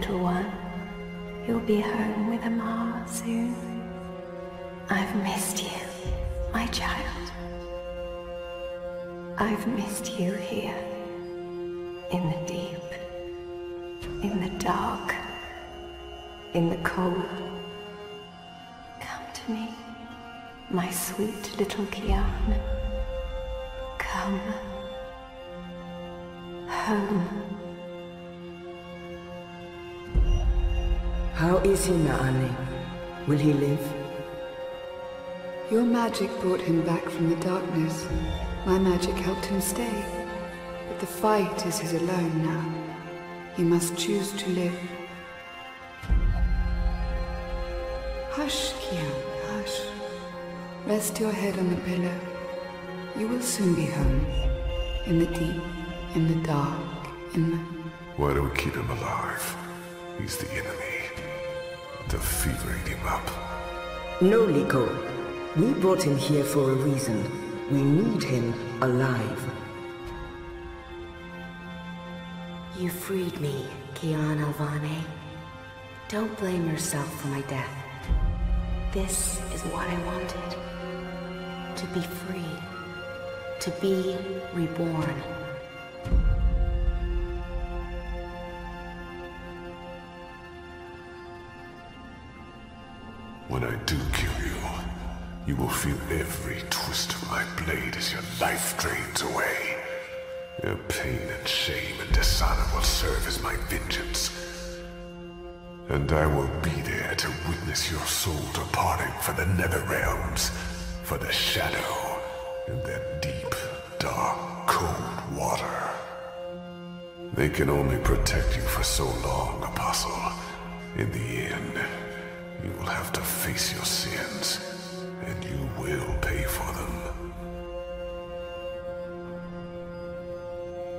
little one. You'll be home with Amar soon. I've missed you, my child. I've missed you here. In the deep. In the dark. In the cold. Come to me, my sweet little Kian. Come. Home. Is he, Naani? Will he live? Your magic brought him back from the darkness. My magic helped him stay. But the fight is his alone now. He must choose to live. Hush, Kian, hush. Rest your head on the pillow. You will soon be home. In the deep, in the dark, in the... Why do we keep him alive? He's the enemy. The fever ate him up. No, Likho. We brought him here for a reason. We need him alive. You freed me, Kian Alvane. Don't blame yourself for my death. This is what I wanted. To be free. To be reborn. You will feel every twist of my blade as your life drains away. Your pain and shame and dishonor will serve as my vengeance. And I will be there to witness your soul departing for the nether realms, for the shadow, and that deep, dark, cold water. They can only protect you for so long, Apostle. In the end, you will have to face your sins, you will pay for them.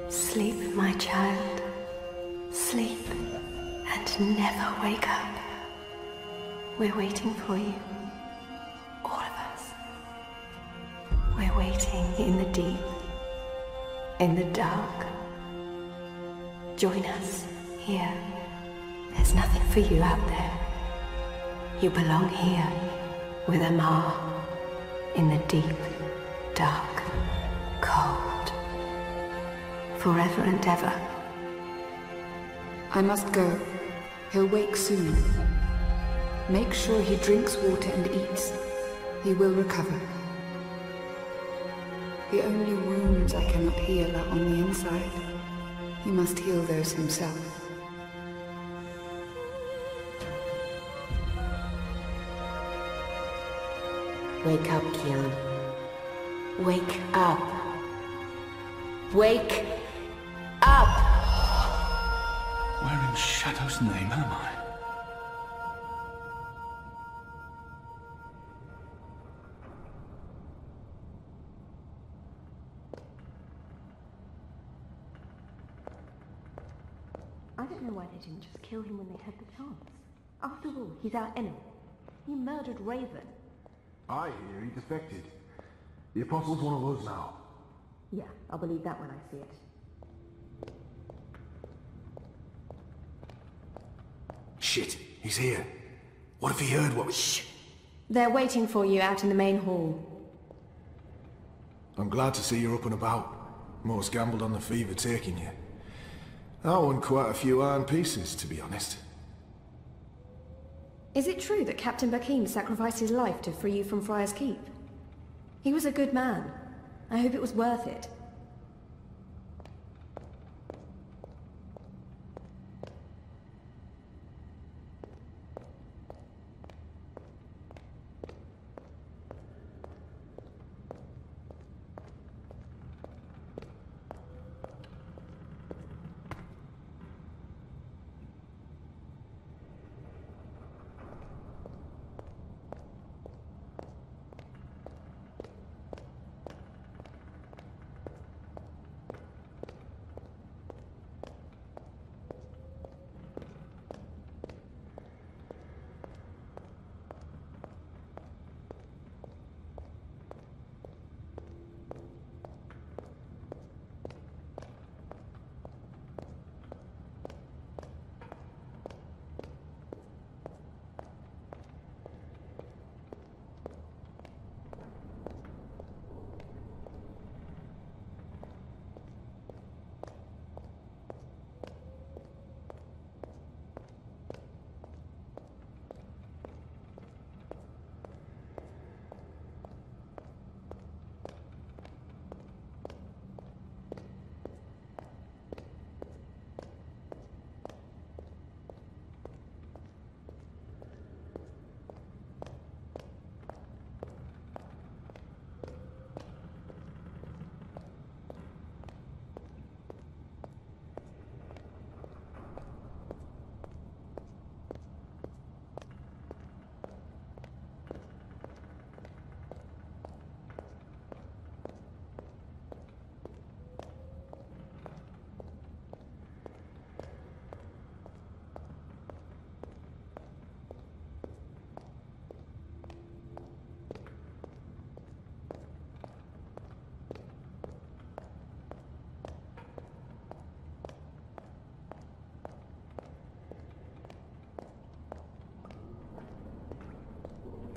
Sleep, my child. Sleep and never wake up. We're waiting for you. All of us. We're waiting in the deep, in the dark. Join us here. There's nothing for you out there. You belong here with Amar in the deep, dark, cold. Forever and ever. I must go. He'll wake soon. Make sure he drinks water and eats. He will recover. The only wounds I cannot heal are on the inside. He must heal those himself. Wake up, Kian. Wake up. Wake up! Where in Shadow's name am I? I don't know why they didn't just kill him when they had the chance. After all, he's our enemy. He murdered Raven. I hear he defected. The Apostle's one of those now. Yeah, I'll believe that when I see it. Shit, he's here. What if he heard what we... Shh! They're waiting for you out in the main hall. I'm glad to see you're up and about. Most gambled on the fever taking you. I won quite a few iron pieces, to be honest. Is it true that Captain Bakim sacrificed his life to free you from Friar's Keep? He was a good man. I hope it was worth it.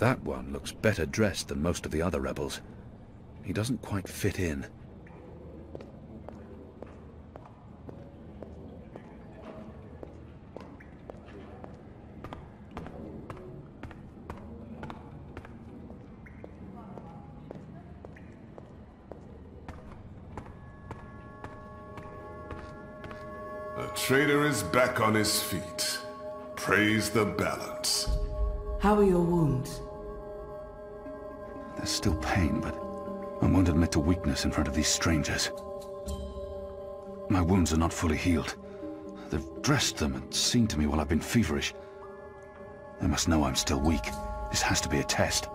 That one looks better dressed than most of the other rebels. He doesn't quite fit in. The traitor is back on his feet. Praise the balance. How are your wounds? There's still pain, but I won't admit to weakness in front of these strangers. My wounds are not fully healed. They've dressed them and seen to me while I've been feverish. They must know I'm still weak. This has to be a test.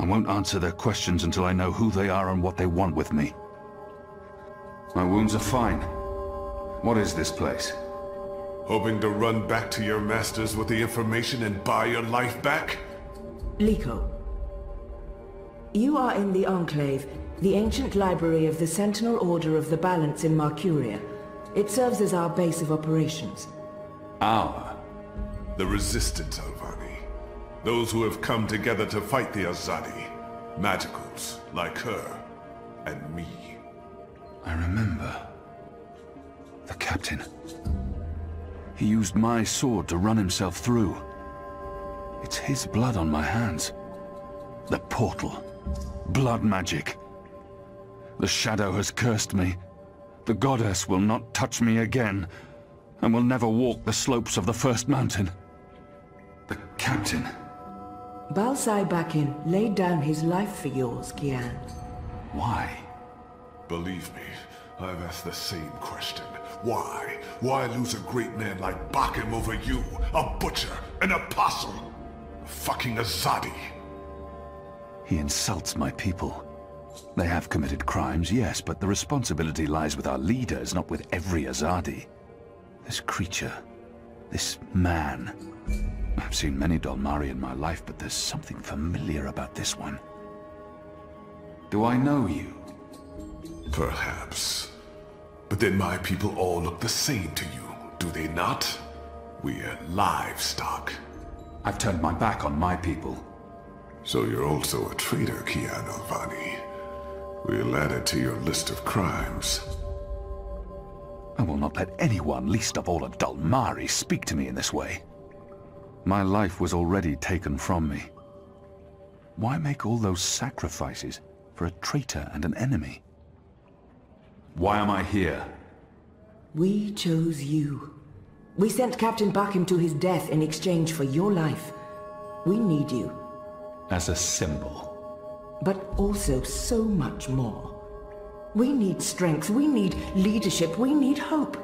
I won't answer their questions until I know who they are and what they want with me. My wounds are fine. What is this place? Hoping to run back to your masters with the information and buy your life back? Likho. You are in the Enclave, the ancient library of the Sentinel Order of the Balance in Marcuria. It serves as our base of operations. Our? The Resistance, Alvane. Those who have come together to fight the Azadi. Magicals, like her, and me. I remember. The captain. He used my sword to run himself through. It's his blood on my hands. The portal. Blood magic. The shadow has cursed me. The goddess will not touch me again, and will never walk the slopes of the first mountain. The captain. Balsai Bakim laid down his life for yours, Kian. Why? Believe me, I've asked the same question. Why? Why lose a great man like Bakim over you? A butcher, an apostle, a fucking Azadi. He insults my people. They have committed crimes, yes, but the responsibility lies with our leaders, not with every Azadi. This creature, this man. I've seen many Dalmari in my life, but there's something familiar about this one. Do I know you? Perhaps. But then my people all look the same to you, do they not? We're livestock. I've turned my back on my people. So you're also a traitor, Kian Alvane. We'll add it to your list of crimes. I will not let anyone, least of all a Dalmari, speak to me in this way. My life was already taken from me. Why make all those sacrifices for a traitor and an enemy? Why am I here? We chose you. We sent Captain Bakim to his death in exchange for your life. We need you. As a symbol. But also so much more. We need strength, we need leadership, we need hope.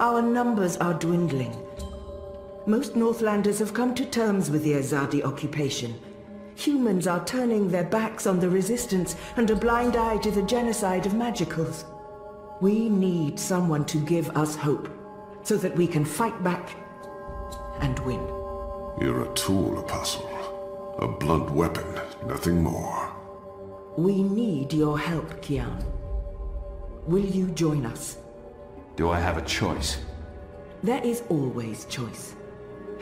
Our numbers are dwindling. Most Northlanders have come to terms with the Azadi occupation. Humans are turning their backs on the Resistance and a blind eye to the genocide of Magicals. We need someone to give us hope, so that we can fight back and win. You're a tool, Apostle. A blunt weapon, nothing more. We need your help, Kian. Will you join us? Do I have a choice? There is always choice.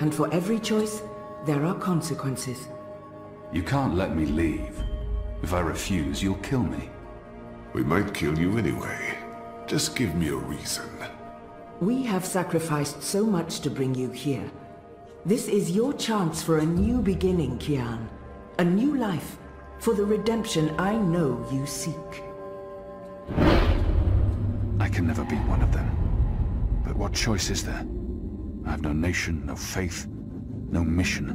And for every choice, there are consequences. You can't let me leave. If I refuse, you'll kill me. We might kill you anyway. Just give me a reason. We have sacrificed so much to bring you here. This is your chance for a new beginning, Kian. A new life, for the redemption I know you seek. I can never be one of them. But what choice is there? I have no nation, no faith, no mission.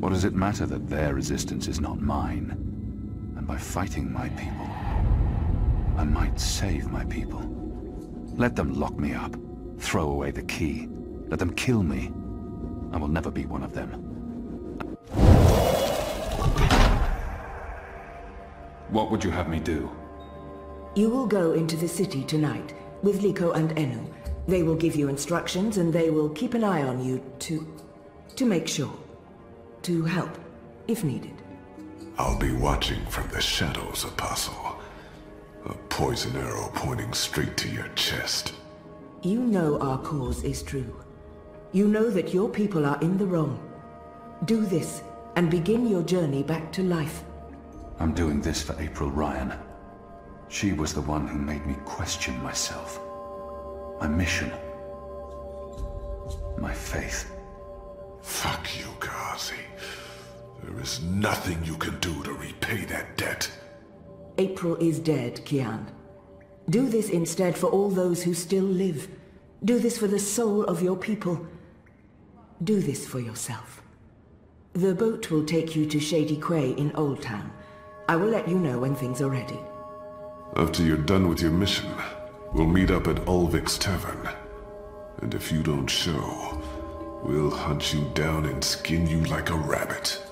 What does it matter that their resistance is not mine? And by fighting my people, I might save my people. Let them lock me up, throw away the key, let them kill me. I will never be one of them. What would you have me do? You will go into the city tonight, with Likho and Enu. They will give you instructions and they will keep an eye on you to... to make sure. To help, if needed. I'll be watching from the shadows, Apostle. A poison arrow pointing straight to your chest. You know our cause is true. You know that your people are in the wrong. Do this, and begin your journey back to life. I'm doing this for April Ryan. She was the one who made me question myself. My mission. My faith. Fuck you, Gazi. There is nothing you can do to repay that debt. April is dead, Kian. Do this instead for all those who still live. Do this for the soul of your people. Do this for yourself. The boat will take you to Shady Quay in Old Town. I will let you know when things are ready. After you're done with your mission, we'll meet up at Ulvik's Tavern. And if you don't show, we'll hunt you down and skin you like a rabbit.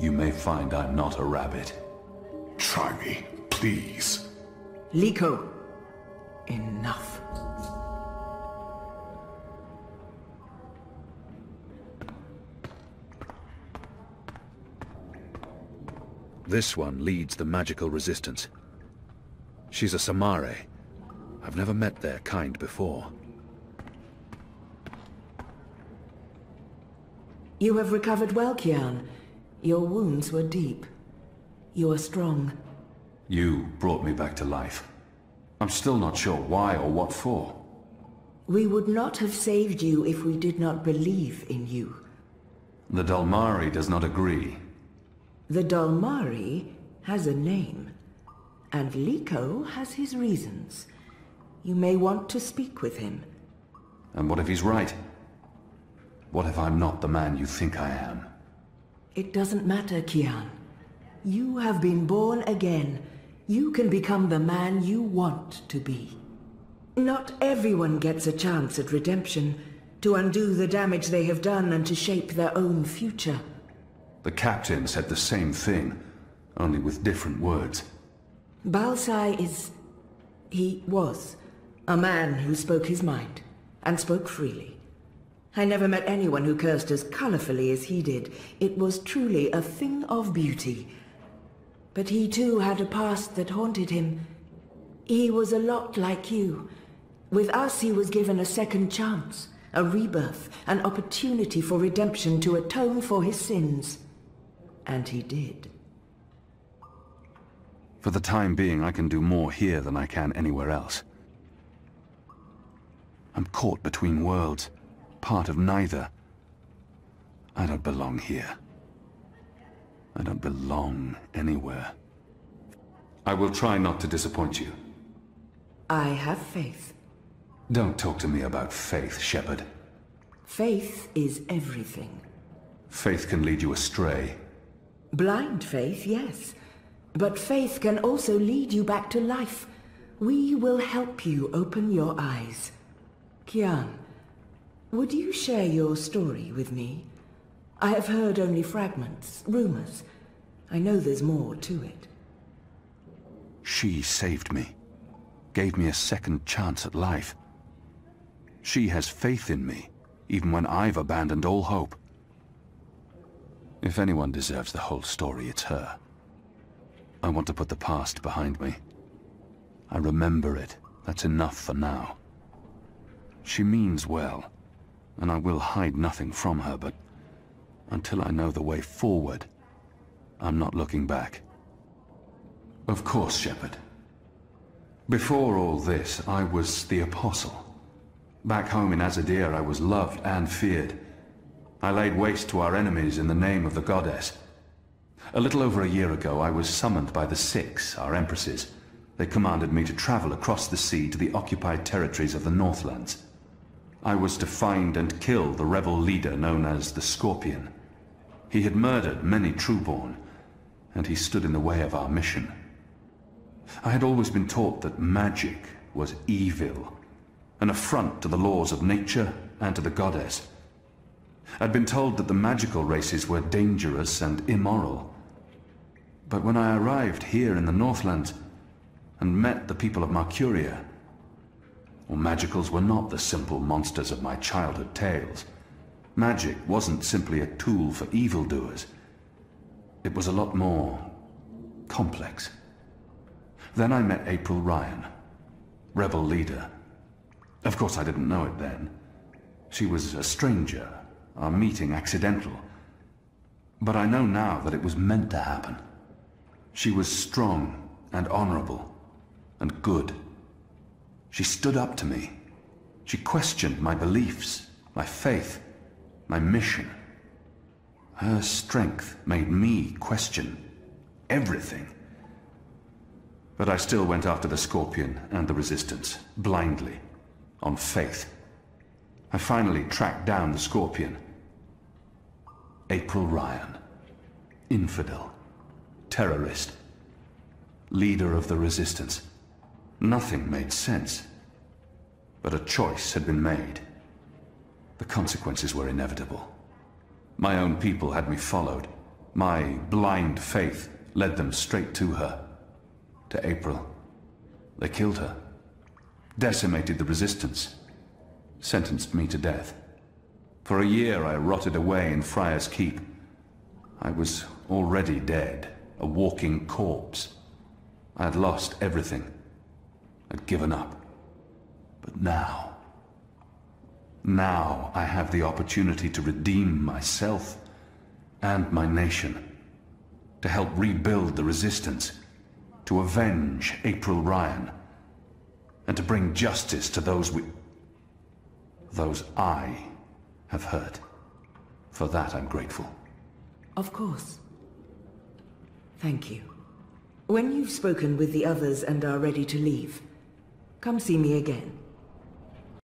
You may find I'm not a rabbit. Try me, please. Likho, enough. This one leads the magical resistance. She's a Samare. I've never met their kind before. You have recovered well, Kian. Your wounds were deep. You are strong. You brought me back to life. I'm still not sure why or what for. We would not have saved you if we did not believe in you. The Dalmari does not agree. The Dalmari has a name, and Likho has his reasons. You may want to speak with him. And what if he's right? What if I'm not the man you think I am? It doesn't matter, Kian. You have been born again. You can become the man you want to be. Not everyone gets a chance at redemption, to undo the damage they have done and to shape their own future. The captain said the same thing, only with different words. Balsai is... he was a man who spoke his mind, and spoke freely. I never met anyone who cursed as colorfully as he did. It was truly a thing of beauty. But he too had a past that haunted him. He was a lot like you. With us he was given a second chance, a rebirth, an opportunity for redemption to atone for his sins. And he did. For the time being, I can do more here than I can anywhere else. I'm caught between worlds, part of neither. I don't belong here. I don't belong anywhere. I will try not to disappoint you. I have faith. Don't talk to me about faith, Shepard. Faith is everything. Faith can lead you astray. Blind faith, yes. But faith can also lead you back to life. We will help you open your eyes. Kian, would you share your story with me? I have heard only fragments, rumors. I know there's more to it. She saved me. Gave me a second chance at life. She has faith in me, even when I've abandoned all hope. If anyone deserves the whole story, it's her. I want to put the past behind me. I remember it. That's enough for now. She means well, and I will hide nothing from her, but until I know the way forward, I'm not looking back. Of course, Shepard. Before all this, I was the Apostle. Back home in Azadir, I was loved and feared. I laid waste to our enemies in the name of the Goddess. A little over a year ago, I was summoned by the Six, our empresses. They commanded me to travel across the sea to the occupied territories of the Northlands. I was to find and kill the rebel leader known as the Scorpion. He had murdered many Trueborn, and he stood in the way of our mission. I had always been taught that magic was evil, an affront to the laws of nature and to the goddess. I'd been told that the magical races were dangerous and immoral. But when I arrived here in the Northlands and met the people of Marcuria, well, magicals were not the simple monsters of my childhood tales. Magic wasn't simply a tool for evildoers. It was a lot more complex. Then I met April Ryan, rebel leader. Of course I didn't know it then. She was a stranger, our meeting accidental. But I know now that it was meant to happen. She was strong and honorable and good. She stood up to me. She questioned my beliefs, my faith, my mission. Her strength made me question everything. But I still went after the Scorpion and the Resistance, blindly, on faith. I finally tracked down the Scorpion. April Ryan. Infidel. Terrorist. Leader of the Resistance. Nothing made sense. But a choice had been made. The consequences were inevitable. My own people had me followed. My blind faith led them straight to her to April. They killed her, decimated the resistance, sentenced me to death. For a year I rotted away in Friar's Keep. I was already dead, a walking corpse. I had lost everything. I'd given up. But now... Now I have the opportunity to redeem myself and my nation. To help rebuild the resistance to avenge April Ryan, and to bring justice to those we... those I have heard. For that I'm grateful. Of course. Thank you. When you've spoken with the others and are ready to leave, come see me again.